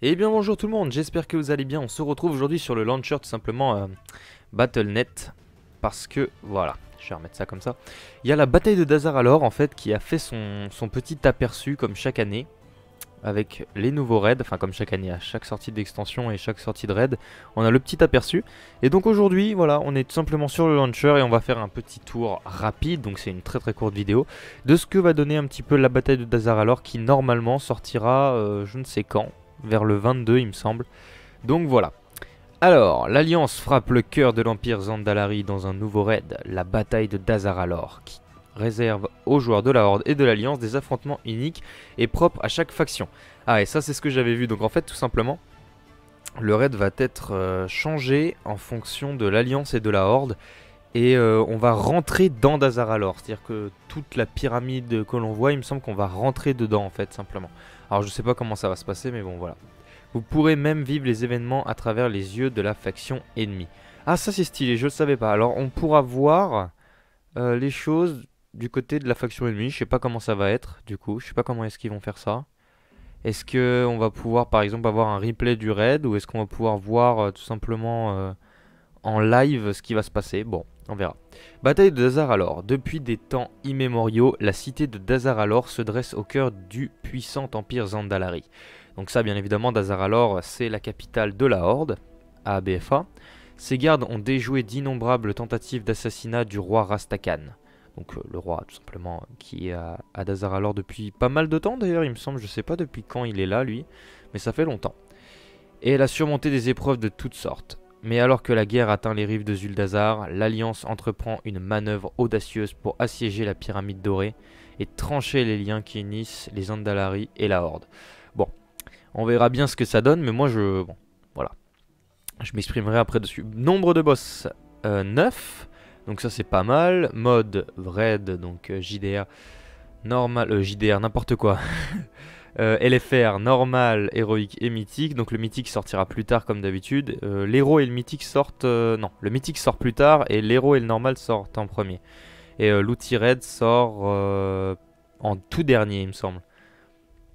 Et bien bonjour tout le monde, j'espère que vous allez bien. On se retrouve aujourd'hui sur le launcher tout simplement euh, Battle.net parce que voilà, je vais remettre ça comme ça. Il y a la bataille de Dazar alors en fait qui a fait son, son petit aperçu comme chaque année avec les nouveaux raids, enfin comme chaque année à chaque sortie d'extension et chaque sortie de raid, on a le petit aperçu. Et donc aujourd'hui, voilà, on est tout simplement sur le launcher et on va faire un petit tour rapide, donc c'est une très très courte vidéo, de ce que va donner un petit peu la bataille de Dazar alors qui normalement sortira euh, je ne sais quand, vers le 22 il me semble. Donc voilà. Alors, l'Alliance frappe le cœur de l'Empire Zandalari dans un nouveau raid, la bataille de Dazaralor, qui réserve aux joueurs de la Horde et de l'Alliance des affrontements uniques et propres à chaque faction. Ah et ça c'est ce que j'avais vu, donc en fait tout simplement, le raid va être euh, changé en fonction de l'Alliance et de la Horde, et euh, on va rentrer dans Dazaralor, c'est-à-dire que toute la pyramide que l'on voit, il me semble qu'on va rentrer dedans en fait simplement. Alors je sais pas comment ça va se passer, mais bon voilà. Vous pourrez même vivre les événements à travers les yeux de la faction ennemie. Ah ça c'est stylé, je le savais pas. Alors on pourra voir euh, les choses du côté de la faction ennemie. Je sais pas comment ça va être du coup. Je sais pas comment est-ce qu'ils vont faire ça. Est-ce que on va pouvoir par exemple avoir un replay du raid ou est-ce qu'on va pouvoir voir euh, tout simplement euh, en live ce qui va se passer? Bon, on verra. Bataille de Dazaralor. Depuis des temps immémoriaux, la cité de Dazaralor se dresse au cœur du puissant empire Zandalari. Donc ça, bien évidemment, Dazaralor, c'est la capitale de la Horde, à BFA. Ses gardes ont déjoué d'innombrables tentatives d'assassinat du roi Rastakan. Donc euh, le roi, tout simplement, qui est à, à Dazaralor depuis pas mal de temps, d'ailleurs, il me semble. Je sais pas depuis quand il est là, lui, mais ça fait longtemps. Et elle a surmonté des épreuves de toutes sortes. Mais alors que la guerre atteint les rives de Zuldazar, l'Alliance entreprend une manœuvre audacieuse pour assiéger la pyramide dorée et trancher les liens qui unissent les Andalari et la Horde. Bon, on verra bien ce que ça donne, mais moi je... Bon, voilà. Je m'exprimerai après dessus. Nombre de boss, euh, 9. Donc ça c'est pas mal. Mode raid, donc euh, JDR, normal, euh, JDR, n'importe quoi. Euh, LFR normal, héroïque et mythique. Donc le mythique sortira plus tard comme d'habitude. Euh, l'héros et le mythique sortent... euh, non, le mythique sort plus tard et l'héros et le normal sortent en premier. Et euh, l'outil raid sort en tout dernier il me semble.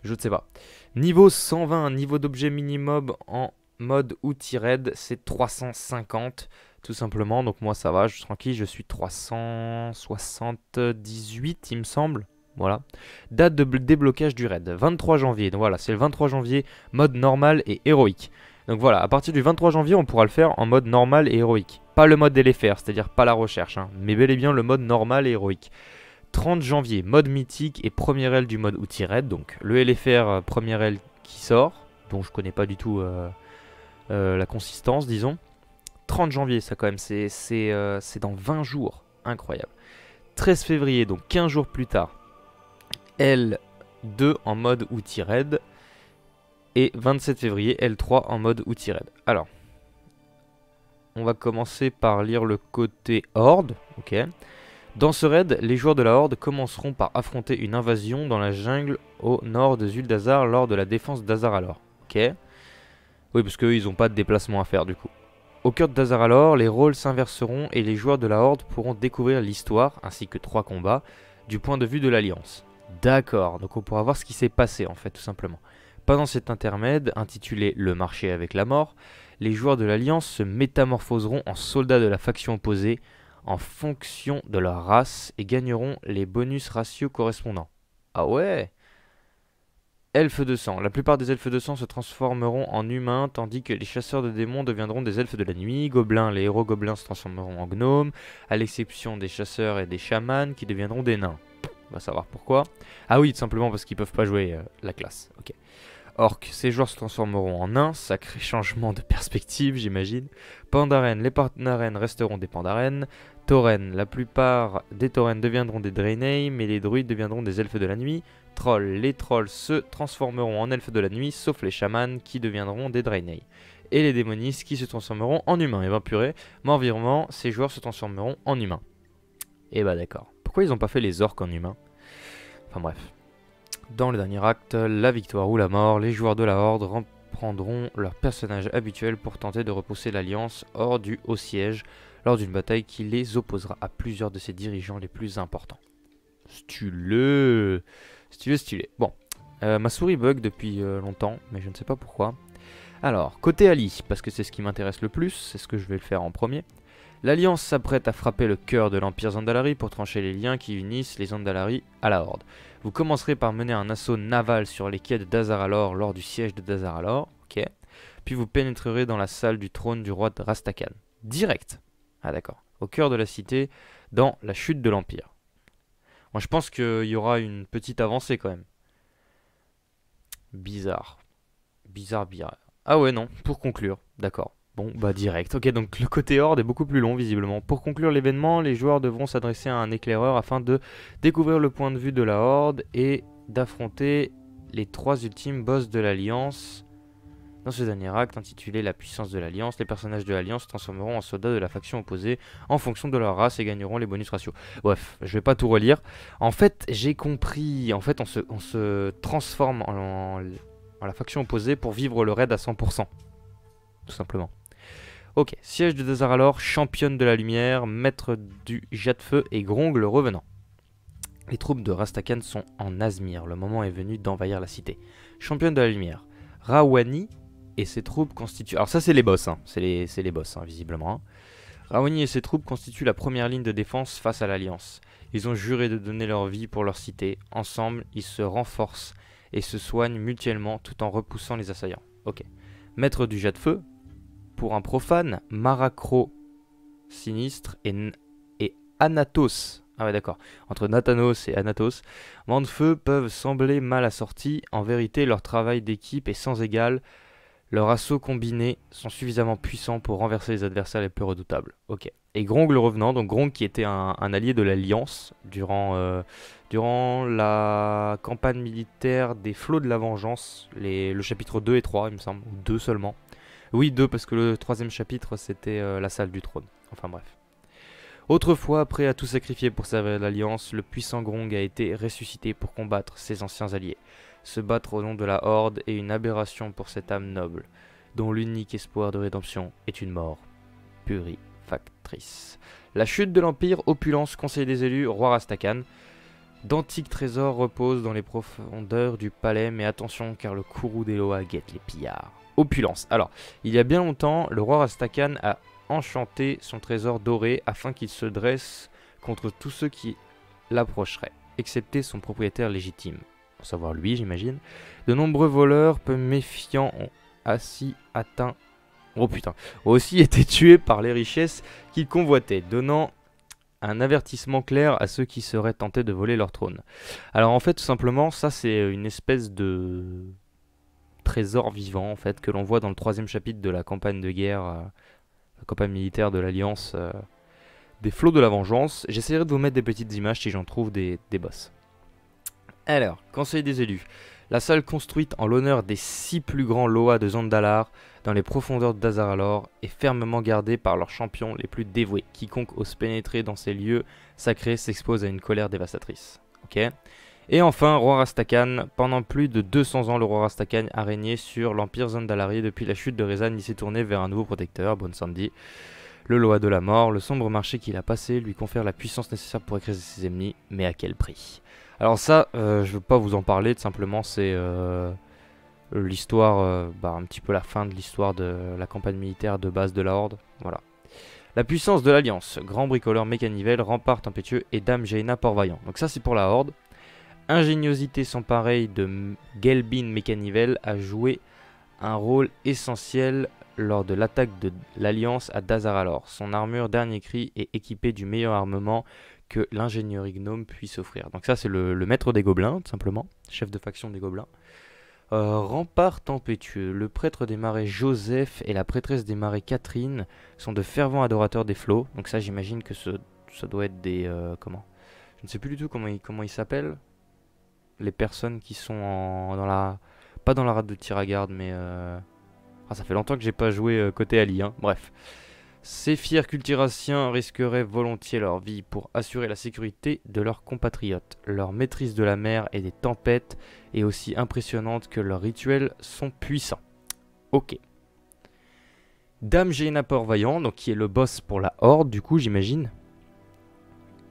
Je ne sais pas. Niveau 120, niveau d'objet minimum en mode outil raid, c'est 350 tout simplement. Donc moi ça va, je suis tranquille, je suis 378 il me semble. Voilà. Date de déblocage du raid, 23 janvier. Donc voilà, c'est le 23 janvier, mode normal et héroïque. Donc voilà, à partir du 23 janvier, on pourra le faire en mode normal et héroïque. Pas le mode LFR, c'est-à-dire pas la recherche, hein, mais bel et bien le mode normal et héroïque. 30 janvier, mode mythique et première aile du mode outil raid. Donc le LFR euh, première aile qui sort, dont je connais pas du tout euh, euh, la consistance, disons. 30 janvier, ça quand même, c'est dans 20 jours. Incroyable. 13 février, donc 15 jours plus tard. L2 en mode outil raid. Et 27 février, L3 en mode outil raid. Alors, on va commencer par lire le côté Horde. Ok. Dans ce raid, les joueurs de la Horde commenceront par affronter une invasion dans la jungle au nord de Zuldazar lors de la défense d'Azaralor. Ok. Oui, parce qu'eux, ils n'ont pas de déplacement à faire du coup. Au cœur Dazaralor, les rôles s'inverseront et les joueurs de la Horde pourront découvrir l'histoire, ainsi que trois combats, du point de vue de l'Alliance. D'accord, donc on pourra voir ce qui s'est passé en fait, tout simplement. Pendant cet intermède, intitulé Le marché avec la mort, les joueurs de l'Alliance se métamorphoseront en soldats de la faction opposée en fonction de leur race et gagneront les bonus ratios correspondants. Ah ouais? Elfes de sang. La plupart des elfes de sang se transformeront en humains, tandis que les chasseurs de démons deviendront des elfes de la nuit. Gobelins, les héros gobelins se transformeront en gnomes, à l'exception des chasseurs et des chamans qui deviendront des nains. Va savoir pourquoi. Ah oui, tout simplement parce qu'ils peuvent pas jouer euh, la classe. Ok. Orcs, ces joueurs se transformeront en nains, sacré changement de perspective, j'imagine. Pandaren, les Pandaren resteront des Pandaren. Tauren, la plupart des Tauren deviendront des Draenei, mais les druides deviendront des elfes de la nuit. Trolls, les trolls se transformeront en elfes de la nuit, sauf les chamans qui deviendront des Draenei. Et les démonistes qui se transformeront en humains. Et ben purée, mort virement, ces joueurs se transformeront en humains. Et bah d'accord. Pourquoi ils ont pas fait les orques en humains? Enfin bref. Dans le dernier acte, la victoire ou la mort, les joueurs de la Horde reprendront leur personnage habituel pour tenter de repousser l'Alliance hors du haut siège lors d'une bataille qui les opposera à plusieurs de ses dirigeants les plus importants. Stylé Stylé, stylé. Bon. Euh, ma souris bug depuis euh, longtemps, mais je ne sais pas pourquoi. Alors, côté Ali, parce que c'est ce qui m'intéresse le plus, c'est ce que je vais le faire en premier. L'Alliance s'apprête à frapper le cœur de l'Empire Zandalari pour trancher les liens qui unissent les Zandalari à la Horde. Vous commencerez par mener un assaut naval sur les quais de Dazaralor lors du siège de Dazaralor, ok. Puis vous pénétrerez dans la salle du trône du roi de Rastakan. Direct. Ah d'accord. Au cœur de la cité, dans la chute de l'Empire. Moi je pense qu'il y aura une petite avancée quand même. Bizarre. Bizarre, bizarre. Ah ouais, non, pour conclure, d'accord. Bon, bah direct. Ok, donc le côté horde est beaucoup plus long visiblement. Pour conclure l'événement, les joueurs devront s'adresser à un éclaireur afin de découvrir le point de vue de la horde et d'affronter les trois ultimes boss de l'Alliance. Dans ce dernier acte intitulé La puissance de l'Alliance, les personnages de l'Alliance se transformeront en soldats de la faction opposée en fonction de leur race et gagneront les bonus ratios. Bref, je vais pas tout relire. En fait, j'ai compris. En fait, on se, transforme en la faction opposée pour vivre le raid à 100%. Tout simplement. Ok, siège de Dazaralor, championne de la lumière, maître du jet de feu et Grong le revenant. Les troupes de Rastakan sont en Azmir, le moment est venu d'envahir la cité. Championne de la lumière, Rawani et ses troupes constituent... Alors ça c'est les boss, hein. c'est les, les, boss hein, visiblement. Hein. Rawani et ses troupes constituent la première ligne de défense face à l'Alliance. Ils ont juré de donner leur vie pour leur cité. Ensemble, ils se renforcent et se soignent mutuellement tout en repoussant les assaillants. Ok. Maître du jet de feu, pour un profane, Maracro sinistre et, et Anatos. Ah ouais d'accord, entre Nathanos et Anatos, vents de feu peuvent sembler mal assortis, en vérité leur travail d'équipe est sans égal, leurs assauts combinés sont suffisamment puissants pour renverser les adversaires les plus redoutables. Ok. Et Grong le revenant, donc Grong qui était un, allié de l'Alliance durant, euh, durant la campagne militaire des flots de la vengeance, les, le chapitre 2 et 3 il me semble, ou 2 seulement. Oui, deux, parce que le troisième chapitre, c'était euh, la salle du trône. Enfin bref. Autrefois, prêt à tout sacrifier pour servir l'Alliance, le puissant Grong a été ressuscité pour combattre ses anciens alliés. Se battre au nom de la Horde est une aberration pour cette âme noble, dont l'unique espoir de rédemption est une mort purifactrice. La chute de l'Empire, opulence, conseil des élus, roi Rastakan. D'antiques trésors reposent dans les profondeurs du palais, mais attention car le courroux d'Eloa guette les pillards opulence. Alors, il y a bien longtemps, le roi Rastakan a enchanté son trésor doré afin qu'il se dresse contre tous ceux qui l'approcheraient, excepté son propriétaire légitime, à savoir lui j'imagine. De nombreux voleurs, peu méfiants, ont assis atteint... Oh putain, aussi été tués par les richesses qu'ils convoitaient, donnant un avertissement clair à ceux qui seraient tentés de voler leur trône. Alors en fait, tout simplement, ça c'est une espèce de trésor vivant en fait que l'on voit dans le troisième chapitre de la campagne de guerre, euh, la campagne militaire de l'Alliance, euh, des flots de la vengeance. J'essaierai de vous mettre des petites images si j'en trouve des, des boss. Alors, conseil des élus. La salle construite en l'honneur des six plus grands Loa de Zandalar dans les profondeurs d'Azaralor est fermement gardée par leurs champions les plus dévoués. Quiconque ose pénétrer dans ces lieux sacrés s'expose à une colère dévastatrice. Ok? Et enfin, roi Rastakan. Pendant plus de 200 ans, le roi Rastakan a régné sur l'empire Zandalari. Depuis la chute de Rezan, il s'est tourné vers un nouveau protecteur, Bonsandi. Le loi de la mort, le sombre marché qu'il a passé lui confère la puissance nécessaire pour écraser ses ennemis, mais à quel prix? Alors ça, euh, je ne veux pas vous en parler, simplement c'est euh, l'histoire, euh, bah, un petit peu la fin de l'histoire de la campagne militaire de base de la Horde. Voilà. La puissance de l'Alliance, grand bricoleur mécanivel, rempart impétueux et Dame Jaina Port-Vaillant. Donc ça c'est pour la Horde. Ingéniosité sans pareil de Gelbin Mécanivel a joué un rôle essentiel lors de l'attaque de l'Alliance à Dazaralor. Son armure dernier cri est équipée du meilleur armement que l'ingénierie gnome puisse offrir. Donc ça c'est le, maître des gobelins, tout simplement, chef de faction des gobelins. Euh, rempart tempétueux, le prêtre des marais Joseph et la prêtresse des marais Catherine sont de fervents adorateurs des flots. Donc ça j'imagine que ça doit être des... Euh, comment? Je ne sais plus du tout comment comment ils s'appellent les personnes qui sont dans la... Pas dans la rade de Tiragarde, mais... Euh, ah, ça fait longtemps que j'ai pas joué euh, côté Ali, hein. bref. Ces fiers cultiraciens risqueraient volontiers leur vie pour assurer la sécurité de leurs compatriotes. Leur maîtrise de la mer et des tempêtes est aussi impressionnante que leurs rituels sont puissants. Ok. Dame Jaina Port-Vaillant, donc qui est le boss pour la Horde, du coup, j'imagine.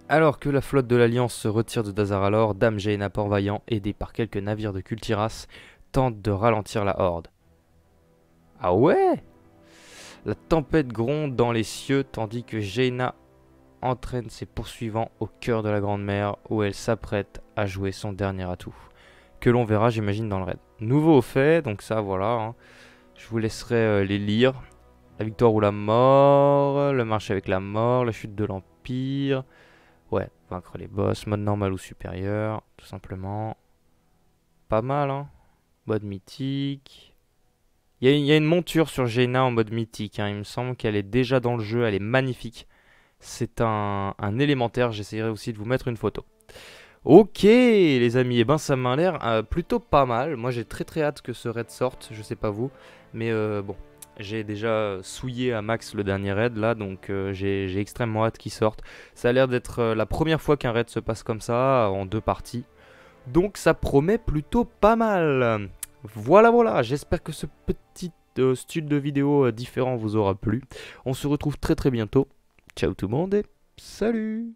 Alors que la flotte de l'Alliance se retire de Dazaralor, Dame Jaina Port-Vaillant, aidé par quelques navires de Kultiras, tente de ralentir la horde. Ah ouais? La tempête gronde dans les cieux tandis que Jaina entraîne ses poursuivants au cœur de la Grande Mer où elle s'apprête à jouer son dernier atout. Que l'on verra j'imagine dans le raid. Nouveau fait, donc ça voilà. Hein. Je vous laisserai euh, les lire. La victoire ou la mort, le marché avec la mort, la chute de l'Empire. Ouais, vaincre les boss, mode normal ou supérieur, tout simplement. Pas mal, hein. Mode mythique. Il y, a une monture sur Jaina en mode mythique. Hein. Il me semble qu'elle est déjà dans le jeu, elle est magnifique. C'est un, élémentaire, j'essaierai aussi de vous mettre une photo. Ok les amis, et eh ben ça m'a l'air euh, plutôt pas mal. Moi j'ai très très hâte que ce raid sorte, je sais pas vous. Mais euh, bon, j'ai déjà souillé à max le dernier raid là, donc euh, j'ai extrêmement hâte qu'il sorte. Ça a l'air d'être la première fois qu'un raid se passe comme ça, en deux parties. Donc ça promet plutôt pas mal. Voilà voilà, j'espère que ce petit style de vidéo différent vous aura plu. On se retrouve très très bientôt. Ciao tout le monde et salut